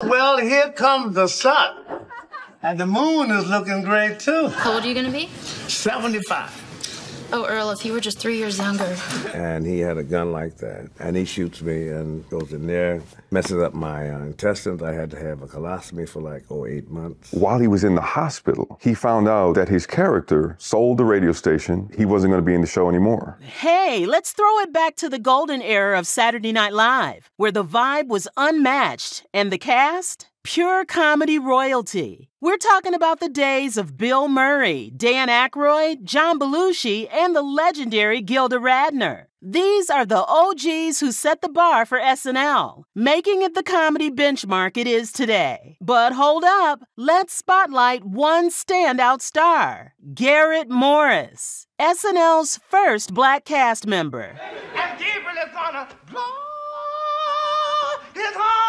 Well, here comes the sun. And the moon is looking great too. How old are you gonna be? 75. Oh, Earl, if you were just three years younger. And he had a gun like that. And he shoots me and goes in there, messes up my uh, intestines. I had to have a colostomy for like, oh, eight months. While he was in the hospital, he found out that his character sold the radio station. He wasn't going to be in the show anymore. Hey, let's throw it back to the golden era of Saturday Night Live, where the vibe was unmatched and the cast? Pure comedy royalty. We're talking about the days of Bill Murray, Dan Aykroyd, John Belushi, and the legendary Gilda Radner. These are the OGs who set the bar for SNL, making it the comedy benchmark it is today. But hold up, let's spotlight one standout star Garrett Morris, SNL's first black cast member. And Gabriel is gonna blow his horn.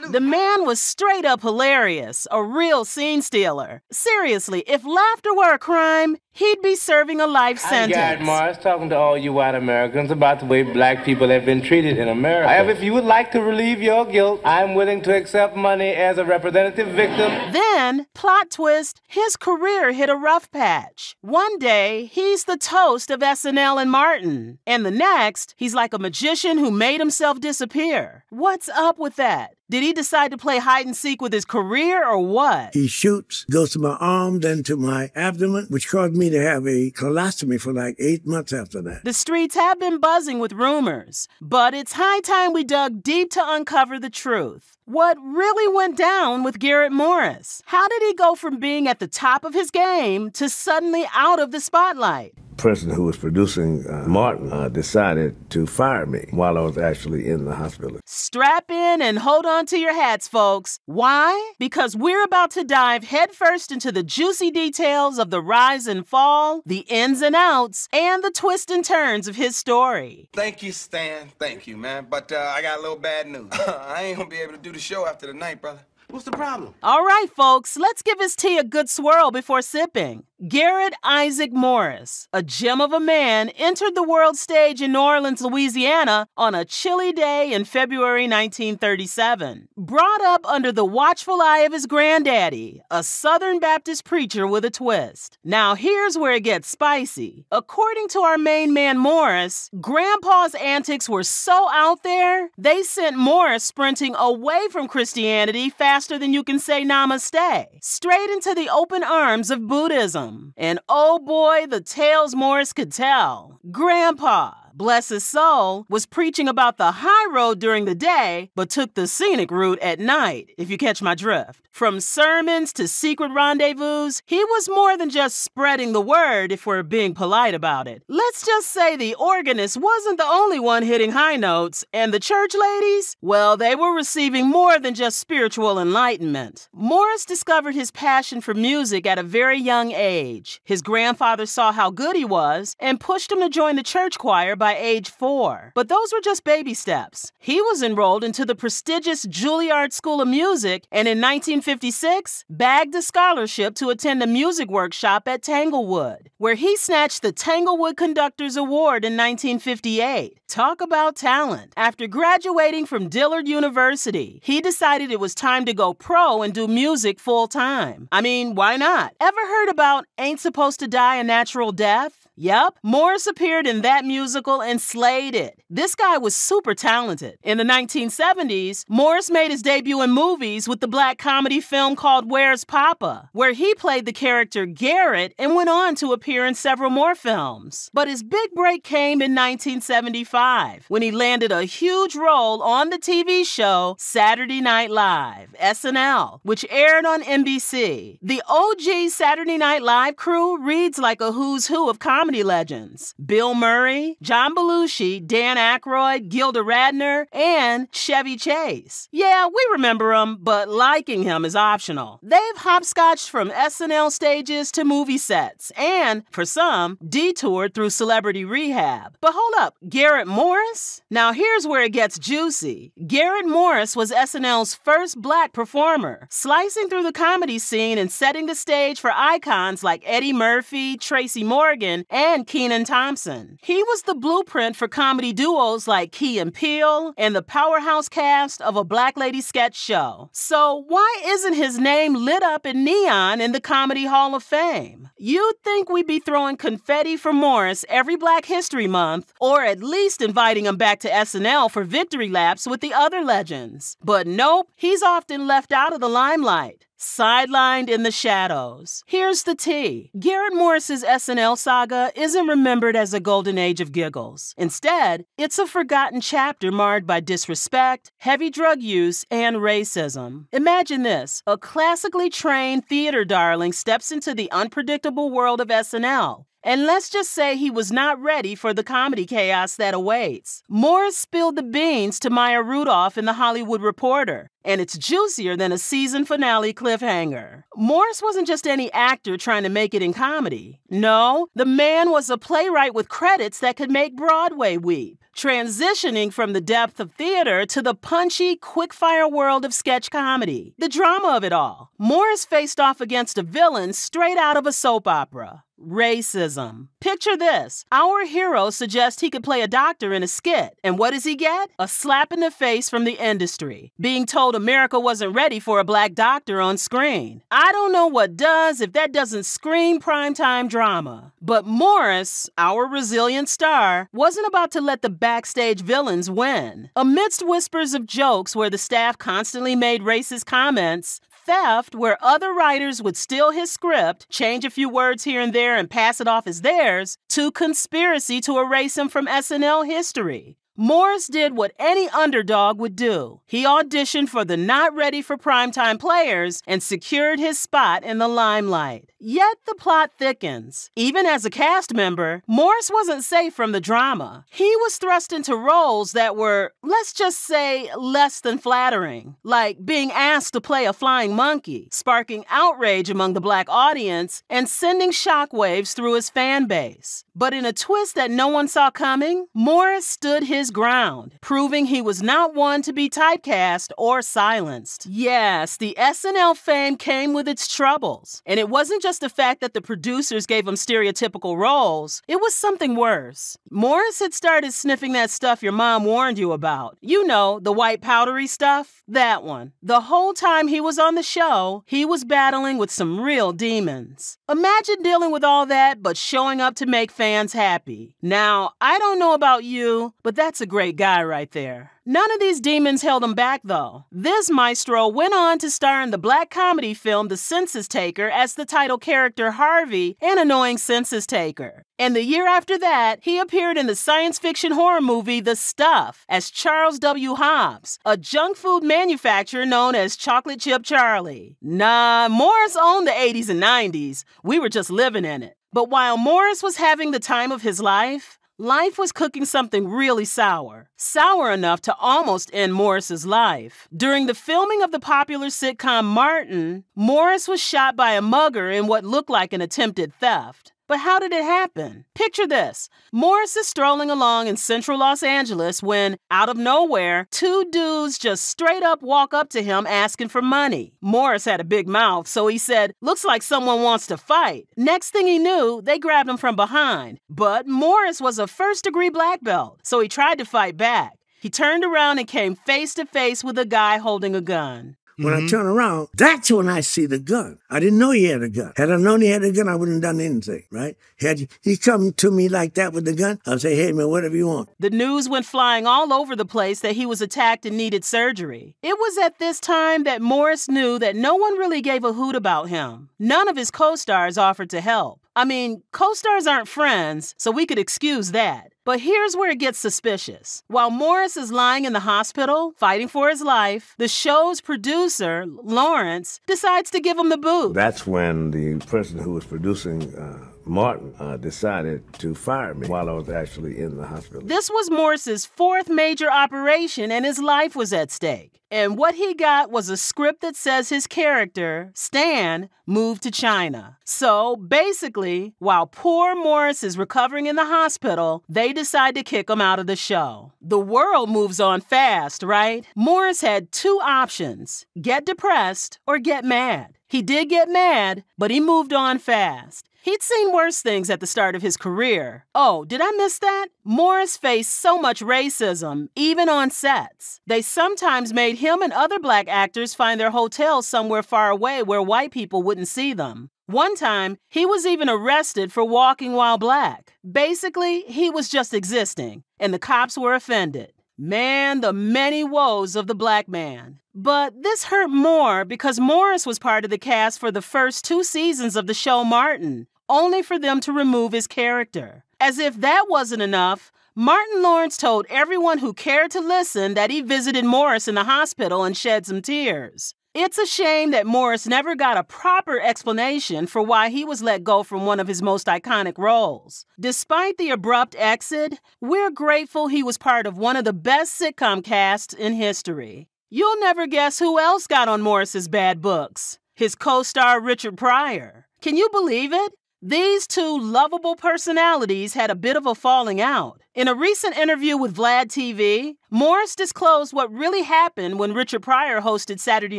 Hallelujah. The man was straight up hilarious, a real scene stealer. Seriously, if laughter were a crime, he'd be serving a life sentence. I'm sentence. Garrett talking to all you white Americans about the way black people have been treated in America. However, if you would like to relieve your guilt, I'm willing to accept money as a representative victim. Then, plot twist, his career hit a rough patch. One day, he's the toast of SNL and Martin. And the next, he's like a magician who made himself disappear. What's up with that? Did he decide to play hide and seek with his career or what? He shoots, goes to my arm, then to my abdomen, which caused me to have a colostomy for like eight months after that. The streets have been buzzing with rumors, but it's high time we dug deep to uncover the truth. What really went down with Garrett Morris? How did he go from being at the top of his game to suddenly out of the spotlight? Person who was producing uh, Martin uh, decided to fire me while I was actually in the hospital. Strap in and hold on to your hats, folks. Why? Because we're about to dive headfirst into the juicy details of the rise and fall, the ins and outs, and the twists and turns of his story. Thank you, Stan. Thank you, man. But uh, I got a little bad news. I ain't gonna be able to do the show after tonight, brother. What's the problem? All right, folks, let's give his tea a good swirl before sipping. Garrett Isaac Morris, a gem of a man, entered the world stage in New Orleans, Louisiana on a chilly day in February 1937. Brought up under the watchful eye of his granddaddy, a Southern Baptist preacher with a twist. Now, here's where it gets spicy. According to our main man Morris, Grandpa's antics were so out there, they sent Morris sprinting away from Christianity faster than you can say namaste, straight into the open arms of Buddhism. And oh boy, the tales Morris could tell. Grandpa, bless his soul, was preaching about the high road during the day, but took the scenic route at night, if you catch my drift. From sermons to secret rendezvous, he was more than just spreading the word if we're being polite about it. Let's just say the organist wasn't the only one hitting high notes, and the church ladies, well, they were receiving more than just spiritual enlightenment. Morris discovered his passion for music at a very young age. His grandfather saw how good he was and pushed him to join the church choir by age four. But those were just baby steps. He was enrolled into the prestigious Juilliard School of Music and in 1956 bagged a scholarship to attend a music workshop at Tanglewood, where he snatched the Tanglewood Conductors Award in 1958. Talk about talent. After graduating from Dillard University, he decided it was time to go pro and do music full time. I mean, why not? Ever heard about Ain't Supposed to Die a Natural Death? Yep, Morris appeared in that musical and slayed it. This guy was super talented. In the 1970s, Morris made his debut in movies with the black comedy film called Where's Poppa, where he played the character Garrett and went on to appear in several more films. But his big break came in 1975 when he landed a huge role on the TV show Saturday Night Live, SNL, which aired on NBC. The OG Saturday Night Live crew reads like a who's who of comedy legends Bill Murray, John Belushi, Dan Aykroyd, Gilda Radner, and Chevy Chase. Yeah, we remember him, but liking him is optional. They've hopscotched from SNL stages to movie sets, and, for some, detoured through celebrity rehab. But hold up, Garrett Morris? Now here's where it gets juicy. Garrett Morris was SNL's first black performer, slicing through the comedy scene and setting the stage for icons like Eddie Murphy, Tracy Morgan, and Kenan Thompson. He was the blueprint for comedy duos like Key and Peele and the powerhouse cast of a Black Lady sketch show. So, why isn't his name lit up in neon in the Comedy Hall of Fame? You'd think we'd be throwing confetti for Morris every Black History Month, or at least inviting him back to SNL for victory laps with the other legends. But nope, he's often left out of the limelight sidelined in the shadows. Here's the tea Garrett Morris's SNL saga isn't remembered as a golden age of giggles. Instead, it's a forgotten chapter marred by disrespect, heavy drug use, and racism. Imagine this a classically trained theater darling steps into the unpredictable world of SNL. And let's just say he was not ready for the comedy chaos that awaits. Morris spilled the beans to Maya Rudolph in The Hollywood Reporter, and it's juicier than a season finale cliffhanger. Morris wasn't just any actor trying to make it in comedy. No, the man was a playwright with credits that could make Broadway weep, transitioning from the depth of theater to the punchy, quickfire world of sketch comedy. The drama of it all. Morris faced off against a villain straight out of a soap opera racism. Picture this our hero suggests he could play a doctor in a skit, and what does he get? A slap in the face from the industry, being told America wasn't ready for a black doctor on screen. I don't know what does if that doesn't scream primetime drama. But Morris, our resilient star, wasn't about to let the backstage villains win. Amidst whispers of jokes where the staff constantly made racist comments, theft, where other writers would steal his script, change a few words here and there, and pass it off as theirs, to conspiracy to erase him from SNL history. Morris did what any underdog would do. He auditioned for the not ready for primetime players and secured his spot in the limelight. Yet the plot thickens. Even as a cast member, Morris wasn't safe from the drama. He was thrust into roles that were, let's just say, less than flattering, like being asked to play a flying monkey, sparking outrage among the black audience and sending shockwaves through his fan base. But in a twist that no one saw coming, Morris stood ground, proving he was not one to be typecast or silenced. Yes, the SNL fame came with its troubles, and it wasn't just the fact that the producers gave him stereotypical roles, it was something worse. Morris had started sniffing that stuff your mom warned you about. You know, the white powdery stuff? That one. The whole time he was on the show, he was battling with some real demons. Imagine dealing with all that, but showing up to make fans happy. Now, I don't know about you, but that's a great guy right there. None of these demons held him back, though. This maestro went on to star in the black comedy film The Census Taker as the title character Harvey, an annoying census taker. And the year after that, he appeared in the science fiction horror movie The Stuff as Charles W. Hobbs, a junk food manufacturer known as Chocolate Chip Charlie. Nah, Morris owned the 80s and 90s. We were just living in it. But while Morris was having the time of his life, life was cooking something really sour. Sour enough to almost end Morris's life. During the filming of the popular sitcom Martin, Morris was shot by a mugger in what looked like an attempted theft. But how did it happen? Picture this Morris is strolling along in central Los Angeles when, out of nowhere, two dudes just straight up walk up to him asking for money. Morris had a big mouth, so he said, Looks like someone wants to fight. Next thing he knew, they grabbed him from behind. But Morris was a first degree black belt, so he tried to fight back. He turned around and came face to face with a guy holding a gun. When I mm-hmm. turn around, that's when I see the gun. I didn't know he had a gun. Had I known he had a gun, I wouldn't have done anything, right? Had he come to me like that with the gun, I'd say, hey man, whatever you want. The news went flying all over the place that he was attacked and needed surgery. It was at this time that Morris knew that no one really gave a hoot about him. None of his co stars offered to help. I mean, co stars aren't friends, so we could excuse that. But here's where it gets suspicious. While Morris is lying in the hospital, fighting for his life, the show's producer, Lawrence, decides to give him the boot. That's when the person who was producing uh, Martin uh, decided to fire me while I was actually in the hospital. This was Morris's fourth major operation, and his life was at stake. And what he got was a script that says his character, Stan, moved to China. So basically, while poor Morris is recovering in the hospital, they decide to kick him out of the show. The world moves on fast, right? Morris had two options get depressed or get mad. He did get mad, but he moved on fast. He'd seen worse things at the start of his career. Oh, did I miss that? Morris faced so much racism, even on sets. They sometimes made him and other black actors find their hotels somewhere far away where white people wouldn't see them. One time, he was even arrested for walking while black. Basically, he was just existing, and the cops were offended. Man, the many woes of the black man. But this hurt more because Morris was part of the cast for the first two seasons of the show Martin, only for them to remove his character. As if that wasn't enough, Martin Lawrence told everyone who cared to listen that he visited Morris in the hospital and shed some tears. It's a shame that Morris never got a proper explanation for why he was let go from one of his most iconic roles. Despite the abrupt exit, we're grateful he was part of one of the best sitcom casts in history. You'll never guess who else got on Morris's bad books his co star Richard Pryor. Can you believe it? These two lovable personalities had a bit of a falling out. In a recent interview with Vlad TV, Morris disclosed what really happened when Richard Pryor hosted Saturday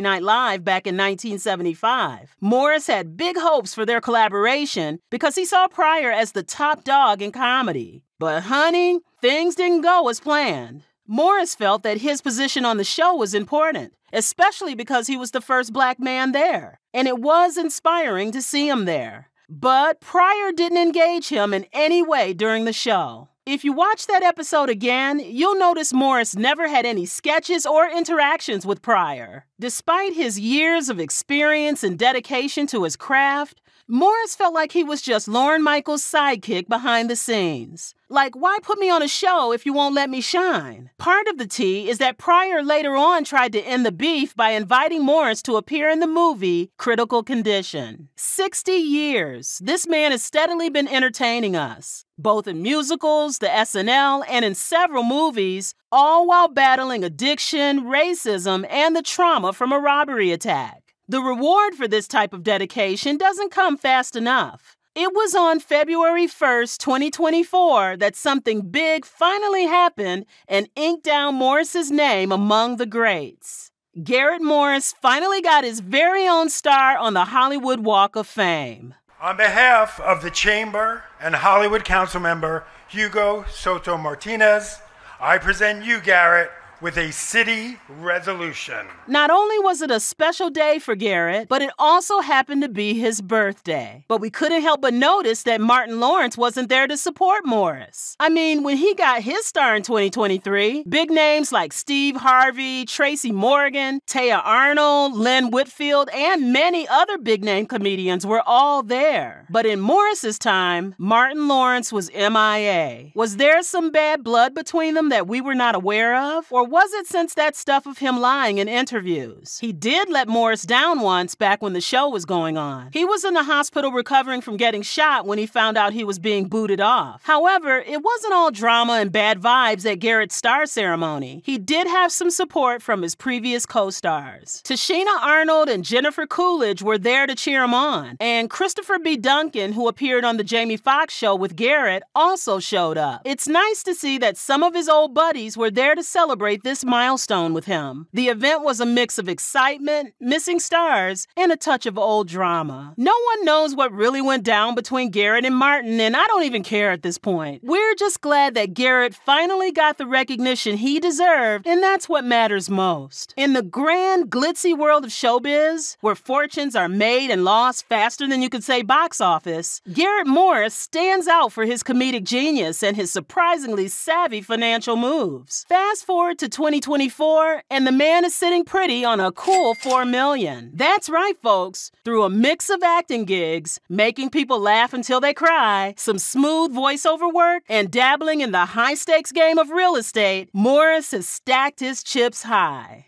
Night Live back in 1975. Morris had big hopes for their collaboration because he saw Pryor as the top dog in comedy. But honey, things didn't go as planned. Morris felt that his position on the show was important, especially because he was the first black man there, and it was inspiring to see him there. But Pryor didn't engage him in any way during the show. If you watch that episode again, you'll notice Morris never had any sketches or interactions with Pryor. Despite his years of experience and dedication to his craft, Morris felt like he was just Lorne Michaels' sidekick behind the scenes. Like, why put me on a show if you won't let me shine? Part of the tea is that Pryor later on tried to end the beef by inviting Morris to appear in the movie Critical Condition. 60 years, this man has steadily been entertaining us, both in musicals, the SNL, and in several movies, all while battling addiction, racism, and the trauma from a robbery attack. The reward for this type of dedication doesn't come fast enough. It was on February 1st, 2024, that something big finally happened and inked down Morris's name among the greats. Garrett Morris finally got his very own star on the Hollywood Walk of Fame. On behalf of the Chamber and Hollywood Council member Hugo Soto Martinez, I present you, Garrett, with a city resolution. Not only was it a special day for Garrett, but it also happened to be his birthday. But we couldn't help but notice that Martin Lawrence wasn't there to support Morris. I mean, when he got his star in 2023, big names like Steve Harvey, Tracy Morgan, Tichina Arnold, Lynn Whitfield, and many other big name comedians were all there. But in Morris's time, Martin Lawrence was MIA. Was there some bad blood between them that we were not aware of? Or was it since that stuff of him lying in interviews? He did let Morris down once back when the show was going on. He was in the hospital recovering from getting shot when he found out he was being booted off. However, it wasn't all drama and bad vibes at Garrett's star ceremony. He did have some support from his previous co stars. Tichina Arnold and Jennifer Coolidge were there to cheer him on, and Christopher B. Duncan, who appeared on The Jamie Foxx Show with Garrett, also showed up. It's nice to see that some of his old buddies were there to celebrate this milestone with him. The event was a mix of excitement, missing stars, and a touch of old drama. No one knows what really went down between Garrett and Martin, and I don't even care at this point. We're just glad that Garrett finally got the recognition he deserved, and that's what matters most. In the grand, glitzy world of showbiz, where fortunes are made and lost faster than you could say box office, Garrett Morris stands out for his comedic genius and his surprisingly savvy financial moves. Fast forward to 2024, and the man is sitting pretty on a cool 4 million. That's right, folks. Through a mix of acting gigs, making people laugh until they cry, some smooth voiceover work, and dabbling in the high stakes game of real estate, Morris has stacked his chips high.